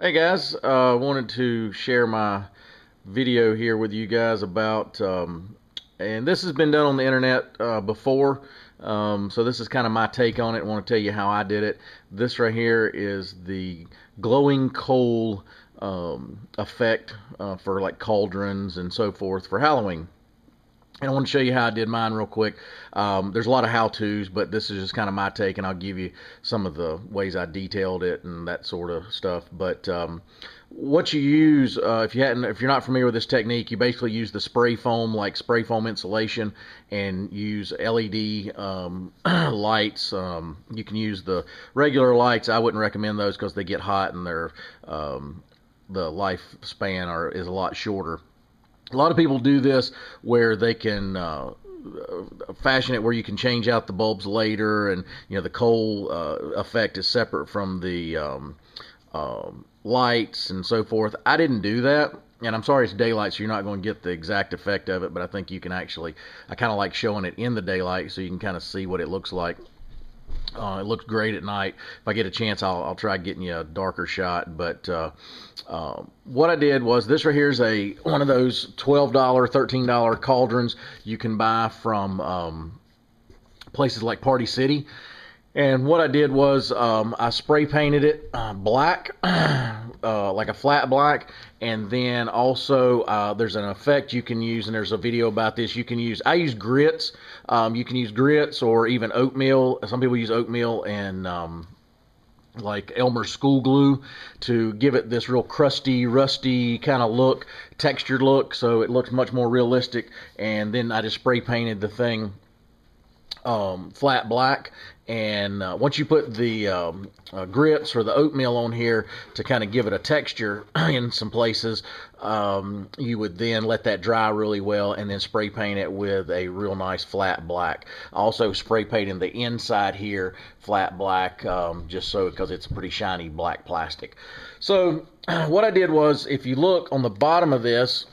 Hey guys, I uh, wanted to share my video here with you guys about, um, and this has been done on the internet uh, before, um, so this is kind of my take on it. I want to tell you how I did it. This right here is the glowing coal um, effect uh, for like cauldrons and so forth for Halloween. And I want to show you how I did mine real quick. Um, there's a lot of how-tos, but this is just kind of my take, and I'll give you some of the ways I detailed it and that sort of stuff. But um, what you use, uh, if you hadn't, if you're not familiar with this technique, you basically use the spray foam, like spray foam insulation, and use LED um, lights. Um, you can use the regular lights. I wouldn't recommend those because they get hot and their um, the lifespan are, is a lot shorter a lot of people do this where they can uh, fashion it where you can change out the bulbs later, and you know the coal uh, effect is separate from the um, um, lights and so forth. I didn't do that. And I'm sorry it's daylight, so you're not going to get the exact effect of it, but I think you can actually, I kind of like showing it in the daylight so you can kind of see what it looks like. Uh, it looks great at night. If I get a chance, I'll, I'll try getting you a darker shot. But uh, uh, what I did was this right here is a one of those twelve dollar, thirteen dollar cauldrons you can buy from um, places like Party City. And what I did was um, I spray painted it uh, black, uh, like a flat black, and then also uh, there's an effect you can use, and there's a video about this. You can use I use grits. Um, you can use grits or even oatmeal. Some people use oatmeal and um, like Elmer's school glue to give it this real crusty, rusty kind of look, textured look, so it looks much more realistic. And then I just spray painted the thing um, flat black. And uh, once you put the um, uh, grits or the oatmeal on here to kind of give it a texture in some places, um, you would then let that dry really well and then spray paint it with a real nice flat black. Also spray painting the inside here flat black um, just so because it's a pretty shiny black plastic. So what I did was if you look on the bottom of this,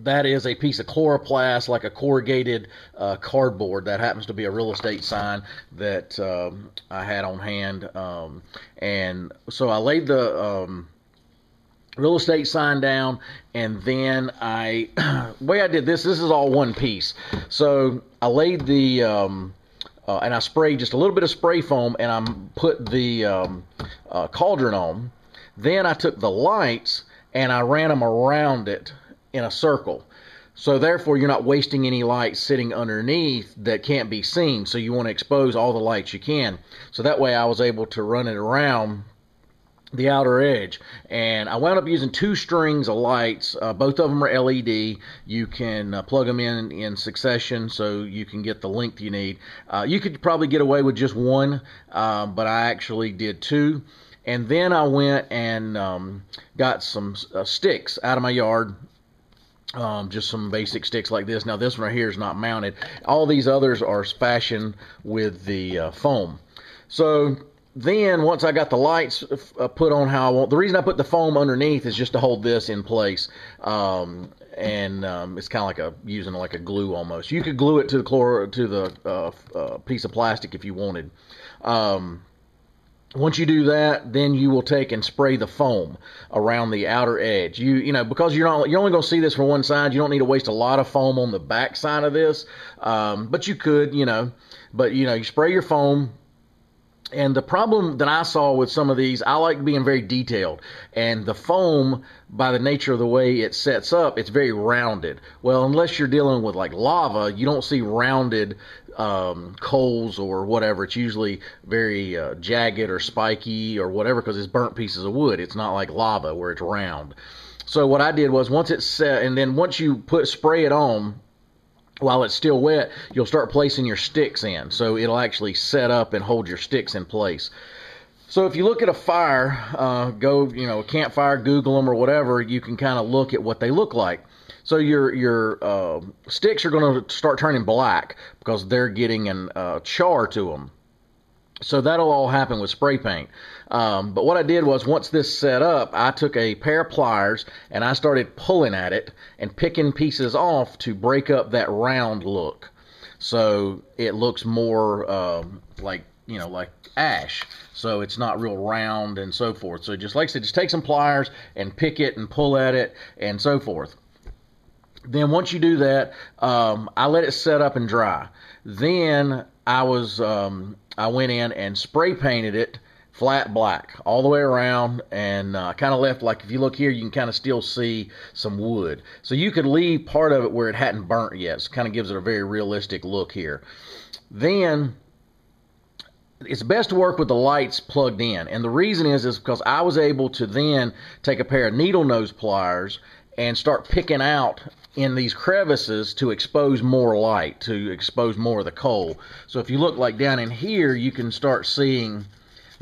that is a piece of chloroplast, like a corrugated uh, cardboard. That happens to be a real estate sign that um, I had on hand. Um, and so I laid the um, real estate sign down, and then I, way I did this, this is all one piece. So I laid the, um, uh, and I sprayed just a little bit of spray foam, and I put the um, uh, cauldron on. Then I took the lights and I ran them around it in a circle. So therefore, you're not wasting any light sitting underneath that can't be seen. So you want to expose all the lights you can. So that way, I was able to run it around the outer edge and I wound up using two strings of lights uh, both of them are LED you can uh, plug them in in succession so you can get the length you need uh, you could probably get away with just one um, but I actually did two and then I went and um, got some uh, sticks out of my yard um, just some basic sticks like this. Now this one right here is not mounted. All these others are fashioned with the uh, foam. So then once I got the lights uh, put on how I want, the reason I put the foam underneath is just to hold this in place. Um, and um, it's kind of like a using like a glue almost. You could glue it to the chlor to the uh, uh piece of plastic if you wanted. Um, once you do that, then you will take and spray the foam around the outer edge. You you know because you're not you're only going to see this from one side. You don't need to waste a lot of foam on the back side of this, um, but you could you know. But you know you spray your foam and the problem that I saw with some of these, I like being very detailed. And the foam, by the nature of the way it sets up, it's very rounded. Well, unless you're dealing with like lava, you don't see rounded um, coals or whatever. It's usually very uh, jagged or spiky or whatever because it's burnt pieces of wood. It's not like lava where it's round. So what I did was once it's set, and then once you put spray it on, while it's still wet, you'll start placing your sticks in. So it'll actually set up and hold your sticks in place. So if you look at a fire, uh, go, you know, campfire, Google them or whatever, you can kind of look at what they look like. So your your uh, sticks are going to start turning black because they're getting an uh, char to them. So that'll all happen with spray paint. Um, but what I did was once this set up, I took a pair of pliers and I started pulling at it and picking pieces off to break up that round look. So it looks more um, like you know, like ash. So it's not real round and so forth. So just like I said, just take some pliers and pick it and pull at it and so forth. Then once you do that, um, I let it set up and dry. Then I was um, I went in and spray painted it flat black all the way around and uh, kind of left like if you look here you can kind of still see some wood. So you could leave part of it where it hadn't burnt yet. So kind of gives it a very realistic look here. Then it's best to work with the lights plugged in. And the reason is is because I was able to then take a pair of needle nose pliers and start picking out in these crevices to expose more light to expose more of the coal so if you look like down in here you can start seeing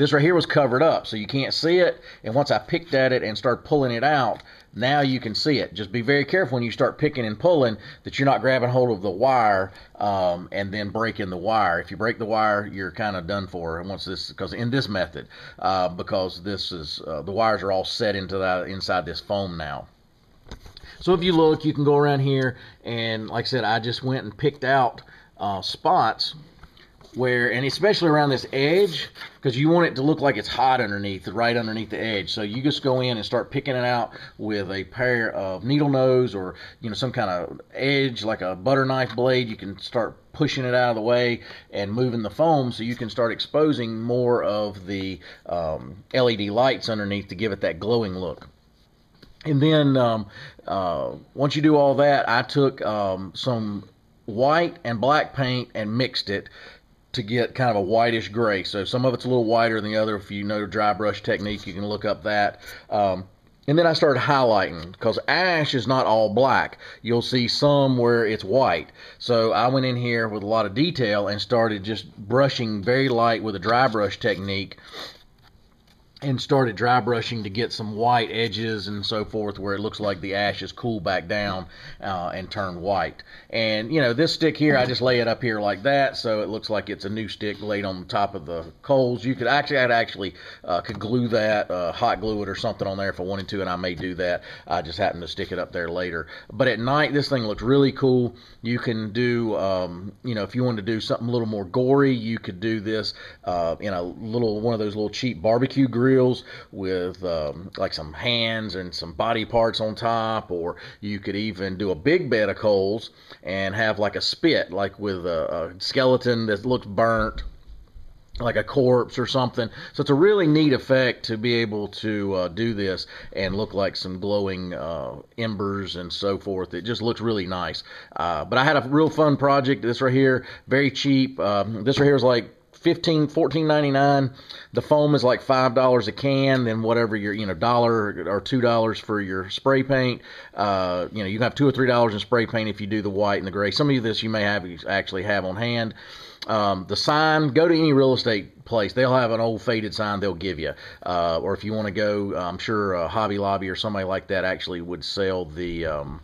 this right here was covered up, so you can't see it. And once I picked at it and started pulling it out, now you can see it. Just be very careful when you start picking and pulling that you're not grabbing hold of the wire um, and then breaking the wire. If you break the wire, you're kind of done for. Once this, because in this method, uh, because this is uh, the wires are all set into that inside this foam now. So if you look, you can go around here and, like I said, I just went and picked out uh, spots where and especially around this edge because you want it to look like it's hot underneath right underneath the edge. So you just go in and start picking it out with a pair of needle nose or you know some kind of edge like a butter knife blade. You can start pushing it out of the way and moving the foam so you can start exposing more of the um, LED lights underneath to give it that glowing look and then um, uh, once you do all that I took um, some white and black paint and mixed it to get kind of a whitish gray. So some of it's a little whiter than the other. If you know dry brush technique, you can look up that. Um, and then I started highlighting because ash is not all black. You'll see some where it's white. So I went in here with a lot of detail and started just brushing very light with a dry brush technique and started dry brushing to get some white edges and so forth where it looks like the ash has cooled back down uh, and turned white. And you know this stick here I just lay it up here like that so it looks like it's a new stick laid on the top of the coals. You could actually I'd actually uh, could glue that uh, hot glue it or something on there if I wanted to and I may do that. I just happened to stick it up there later. But at night this thing looks really cool. You can do um, you know if you wanted to do something a little more gory you could do this uh, in a little one of those little cheap barbecue grills with um, like some hands and some body parts on top, or you could even do a big bed of coals and have like a spit, like with a, a skeleton that looks burnt like a corpse or something. So it's a really neat effect to be able to uh, do this and look like some glowing uh, embers and so forth. It just looks really nice. Uh, but I had a real fun project. This right here, very cheap. Um, this right here is like 15 14.99 the foam is like five dollars a can then whatever your you know dollar or two dollars for your spray paint. Uh, you know you have two or three dollars in spray paint if you do the white and the gray. Some of this you may have actually have on hand. Um, the sign go to any real estate place. They'll have an old faded sign they'll give you. Uh, or if you want to go i'm sure uh, Hobby Lobby or somebody like that actually would sell the um,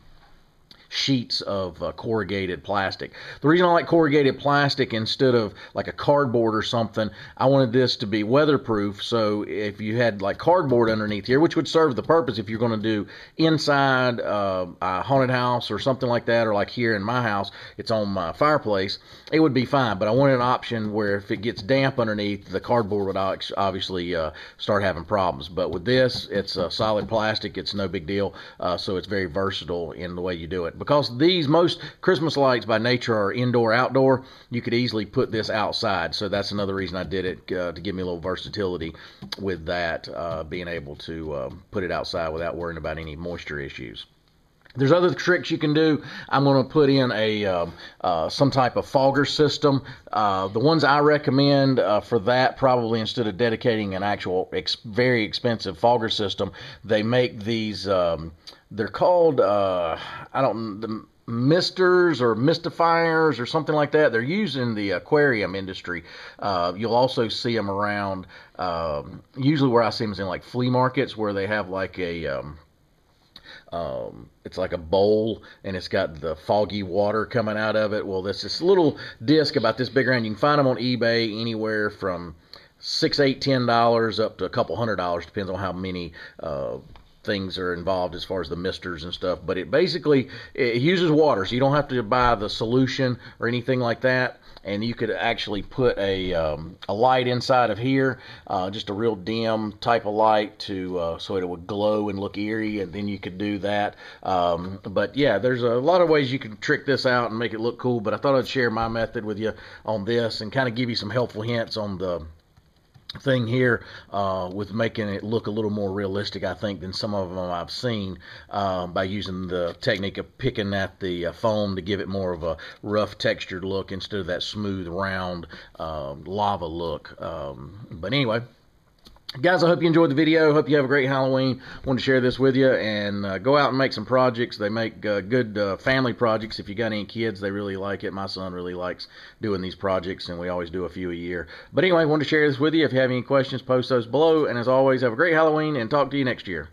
sheets of uh, corrugated plastic. The reason I like corrugated plastic instead of like a cardboard or something, I wanted this to be weatherproof. So if you had like cardboard underneath here, which would serve the purpose if you're going to do inside uh, a haunted house or something like that, or like here in my house, it's on my fireplace, it would be fine. But I wanted an option where if it gets damp underneath, the cardboard would obviously uh, start having problems. But with this, it's a solid plastic. It's no big deal. Uh, so it's very versatile in the way you do it because these most Christmas lights by nature are indoor outdoor. You could easily put this outside, so that's another reason I did it uh, to give me a little versatility with that, uh, being able to uh, put it outside without worrying about any moisture issues. There's other tricks you can do. I'm going to put in a um, uh, some type of fogger system. Uh, the ones I recommend uh, for that, probably instead of dedicating an actual ex- very expensive fogger system, they make these. Um, they're called uh, I don't the misters or mystifiers or something like that. They're used in the aquarium industry. Uh, you'll also see them around. Um, usually, where I see them is in like flea markets where they have like a um, um, it's like a bowl and it's got the foggy water coming out of it. Well, there's this little disc about this big around. You can find them on eBay anywhere from six, eight, ten dollars up to a couple hundred dollars, depends on how many uh, things are involved as far as the misters and stuff. But it basically it uses water, so you don't have to buy the solution or anything like that. And you could actually put a um, a light inside of here, uh, just a real dim type of light to uh, so it would glow and look eerie, and then you could do that. Um, but yeah, there's a lot of ways you can trick this out and make it look cool. But I thought I'd share my method with you on this and kind of give you some helpful hints on the thing here uh, with making it look a little more realistic, I think, than some of them I've seen uh, by using the technique of picking at the uh, foam to give it more of a rough textured look instead of that smooth, round um, lava look. Um, but anyway, Guys, I hope you enjoyed the video. Hope you have a great Halloween. want to share this with you and uh, go out and make some projects. They make uh, good uh, family projects. If you got any kids, they really like it. My son really likes doing these projects, and we always do a few a year. But anyway, wanted to share this with you. If you have any questions, post those below. And as always, have a great Halloween and talk to you next year.